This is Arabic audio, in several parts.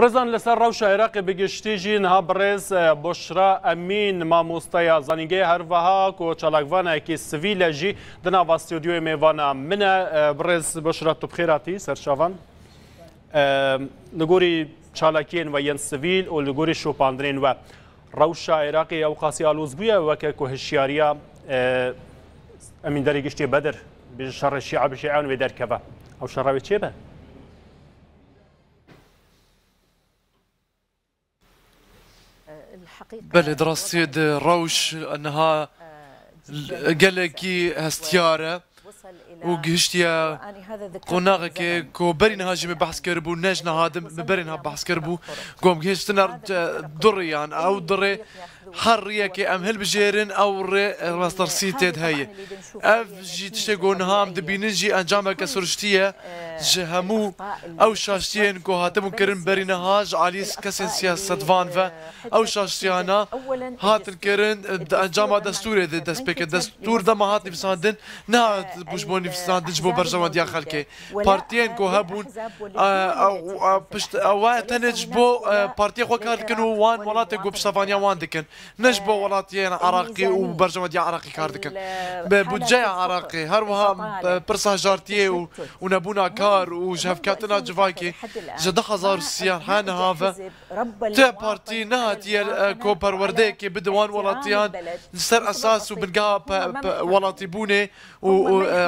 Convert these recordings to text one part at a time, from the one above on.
ڕێزان لەسەر ڕەو شاعێراقی بگشتیژی نها بڕێز بۆشرا ئەمین مامۆستەیە زانینگەی هەروەها کۆچەلاکوانەکی سڤیلەژی دناوا ستیودیۆی میێوانە منە بڕێز بەشرا تو بخێراتی سەرشاوان لەگۆری چالاکیێن و یەن سڤیل و لەگۆری شوپاندرێن وە ڕەوشا عێراقی ئەو قاسی ئالۆز بووە وەکە کۆ هشیاریە ئەمین دەری گشتی بەدر بژ شەڕێشی عبشیان وێ دەرکەوە ئەو شەڕەوی چێبە؟ بله دراستي روش أنها قالكي هستياره وقهشتيا قناغ كي كو برين هاجي بحث كربو نجنا هادم برين ها بحث كربو. قوم قهشتنا دريان أو دري حرية كي أم هل بجيرن أو ري راستر سيتد هاي. أف جي تشتغون هام دبينجي انجام كسرشتية جهمو أو شاشتين كو هاتم كرن برين هاج عليس كسن سياسة فان أو شاشتيانا هاتن كرن انجام دستور دست بك دستور ده ما هاتني بساندن. نا بوشبوني بساندن جبو برجما ديا خلكي بارتيين كو هبون أو بشت أو تنج بو بارتي خو كار كنو وان ولات جو بشتفانيا وان دكن نج بو ولاتيين عراقي وبرجما ديا عراقي كار دكن بوجاي عراقي هروها برسا جارتيه ونبونا كار وجهف كاتنا جفاكي جدا هزار السيان حان هذا تا بارتي نهات يا كوبر ورديكي بدوان ولاتيان سر أساس وبنقا ولاتي بوني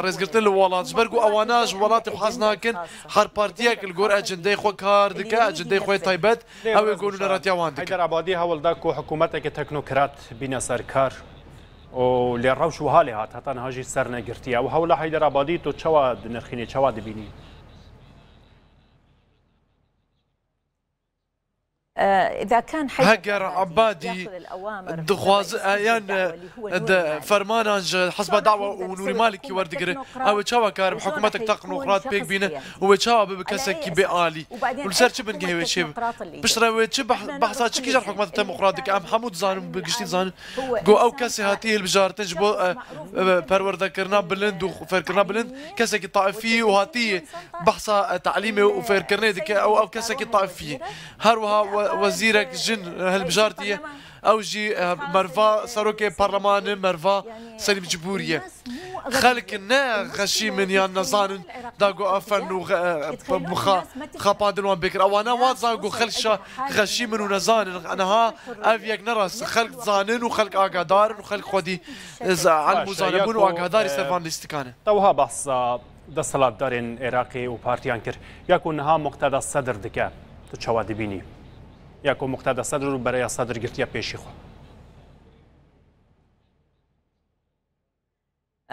ڕێزگرتن لە وڵاتژبەرگ و ئەواناش وڵاتی حەز ناکەن هەر پارتیەک لەگۆر ئەجندەی خۆ کار دکە ئەجندەی خۆی تایبەت ئەوێ گۆنەڕاتیاوان دەرابادی هەوڵدا کۆ حکوومەتێکی تەکنۆکرات بینە سەرکار لێ ڕەوش و هاالێ هات هەتان هاژی سەر نەگرتیە و هەوڵە هەیدەرابادی تۆ چاوا نرخینی چاوا دەبینی إذا كان هجر عبادي دخواز آيان فرمان حسب دعوة ونوري مالكي وردقر أو تشاوا كار بحكومتك تقنقرات بيك بينا هو تشاوا بكسك بآلي ولسر تشبن قهوه شيب بشرا وتشب بحثات تشكي جر حكومة الديمقراطيك أم حمود زان بقشتي زان جو أو كسي هاتيه البجار تنجبو بروردا كرنا بلند وفركرنا بلند. كسك طائفي وهاتيه بحثا تعليمي وفركرنا أو أو كسك طائفي هروها وزيرك جن هالبجارتي أو جي مرفا سروكي برلمان مرفا سليم جبوريه خلق نا غشي من يا نزان داغو أفن و بخا خابادن وان بكر. أو أنا وان زاغو خلشا غشي من نزان. أنا ها افيك نرس خلق زانن وخلق آقادار وخلق خودي. على مزانبون واقادار سرفان ليستكانه توها بحث دستلات دارين عراقي وبارتيان كر يكون ها مقتدى الصدر دكا تشوا دبيني یاکۆ مختتا رو برای بەرە یا سەدرگرتیە پیشی خۆ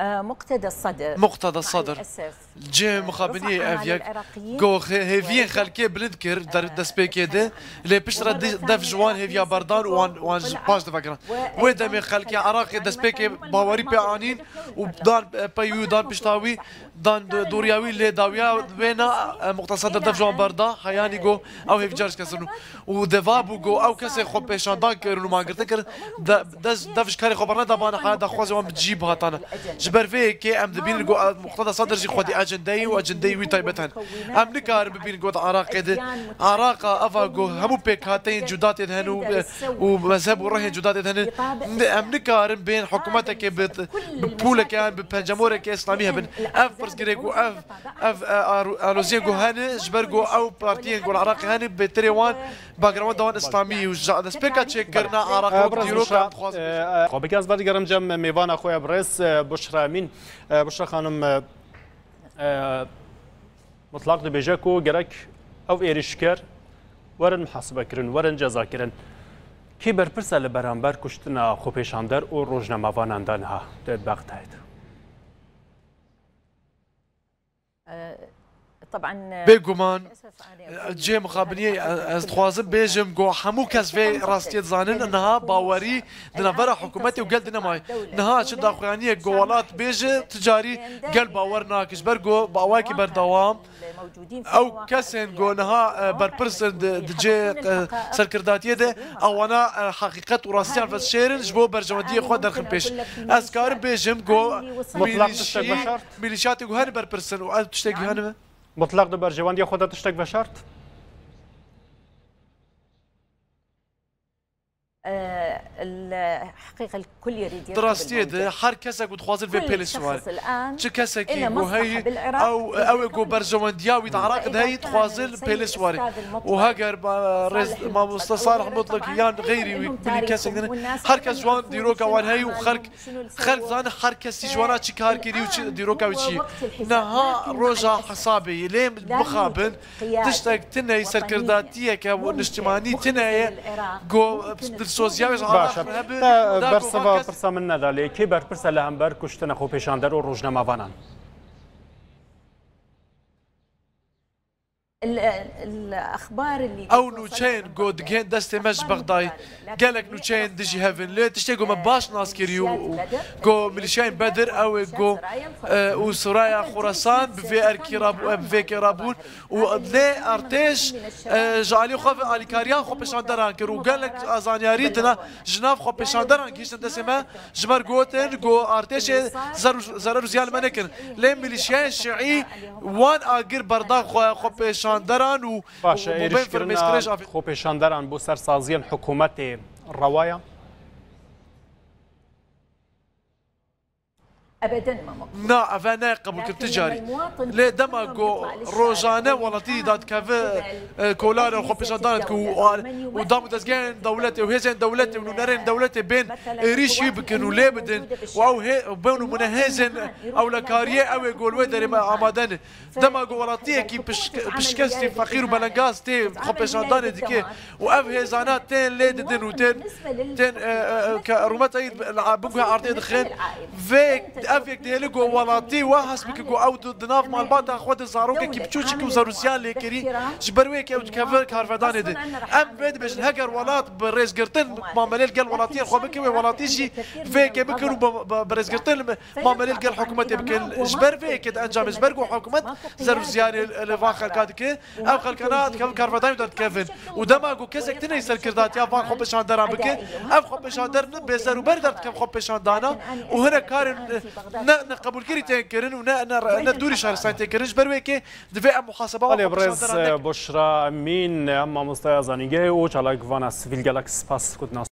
مقتدى الصدر. مقتدى الصدر. جي مخابني افيك جو هيفين خلكي بلدكر در دسبيكي ده اللي بشرا دف جوان هيفيا بردان وان وان باش دفكران ويدا مي خلكي عراقي دسبيكي باوري بيعانين ودان بيو دان بشتاوي دان دورياوي اللي داويا بينا مقتصد دف جوان بردا حياني جو او هيف جارش كسرنو ودفابو جو او كسي خو بيشان دان كرنو ما قلت كر دف دفش كاري خبرنا دبانا حدا خوازي وان بتجيب هاتانا جبر في كي أم دبين مقتضى صدر جي خدي أجندي واجندي وي تايبتن أم نكار ببين قد عراق عراق افا جو همو بيك هاتين جدات هنو ومذهب وره جدات هن أم نكار بين حكومتك ببولك يعني بجمهورك إسلامية بن. أف برسكريكو اف اف الوزيغو هن جبرغو أو بارتين جو العراق هن بتريوان باغراوند دوان إسلامي وجا سبيكا تشيكرنا عراق ديرو خو بكاز بعد گرم جم میوان اخويا برس بشرا آمين. بشرا خانم مطلق دبیجه کو گرک أو ایریشکر ورن محاسبه کرن ورن جزا کرن کی برپرسه لبرانبر کشتنا خوپیشاندر و روزنامه‌واناندان ها دبقت هید طبعا بێگومان جێ مخابنی دخوازم بێژم گۆ هەموو کەس vê ڕاستیت زانن نها باوەری دنەبەرە حکوومەتی و گەل دنەمای نها چ داخوایانیە گۆوەڵات بێژە تجاری گەل باوەەر ناکەش بەر گۆ باواکی بەردەوام ئەو کەسێن گۆنەها بەرپرسن دجێ سەرکرداتیە دێ ئەوانە حقیقت و ڕاستیان بەس شێرن ji بۆ بەرژەوەدیە خۆ دەرخم پێش ئەسکارم بێژم گۆ میلیشاتی گو هەر بەرپرسن و ئە تشتێکی هەنمە مطلق دەبەرژێوان یە خۆدا تشتێک بە شارت؟ الحقيقة الكل يريد دراستي ده هر کس اگه تخوازل في بيلسوار کی گو هی أو أو وی تعرق ده هي تخوازل بيلسوار وهاجر ما مستشار مطلق يان غيري بلي کس هر کس جوان دیروکا وان هی و خلق زان هر کس جوانا چی کار کری و چی دیروکا و چی نها روجا حسابي لیم بخابن تشتك تنهي سركرداتيه كاجتماعي تنهي جو سوزيال باشە برسەوە پرسە من نەدا لێکی بەرپرسە لە هەمبەر کوشتنە خۆپێشاندەر و ڕۆژنەماوانان. الأخبار اللي أو نوچين جود جين دستي مش بغداي. قالك نوچين دجي هافن. ليه تشتي ما باش ناس كريو جو ميليشيان بدر أو جو وسرايا خراسان. بفي اركيراب بفي كيرابون ولي أرتيش جالي خو علي كاريان خو بشاندران كرو قالك ازانياري دنا جناف خو بشاندران كيش دسما جمر جوتن جو أرتيش زر زر زيال منكن. لي ميليشيان شيعي وان اگر بردا خو بشاندران پێشاندەران و باشە خۆ پێشاندەران بۆ سەرسازیان حکوومەتێ ڕەوایە ابدا نا افانا قبل كنت تجاري لي دما جو روجانا ولاتي دات كاف كولار بيشاندان كو ودام دزجان دولتي وهيزن دولتي ونورين دولتي بين ريشي بكن وليبدن وأو هي بينو منهزن أو لكاريه أو يقول ودري ما امادن دما جو ولاتي كي بشكستي فقير وبلنغاز تي خو بيشاندان ديكي وأف هيزانات تين ليدن وتين تين كرومتاي بوغا ارتي دخين فيك أفيك ديالي جو ولاتي وهس بك جو أو دناف مال باتا خود زاروكا كي بتشوشي كي وزاروسيان ليكري. جبروي كي كفر كارفدان دي. أم بيد باش الهجر ولات بريز قرتن مامليل قال ولاتي خو بك ولاتي شي فيك بكرو بريز قرتن مامليل قال حكومتي بك جبر فيك انجام جبر جو اللي فاخر كادك ام خلكنات كفر كارفدان دات كيفن. ودما جو كزك تني سركردات يا فان خو بشان دران بك ام خو بشان در بيزرو بردر كم خو بشان دانا وهنا كارن نه قبول کری تنکرن و نه نه دوری شهرستان بروی که دفاع محاسبة ولی برز بشرا امین اما مستای زانیگه و چالاک وأنا سویل گلکس پاس کد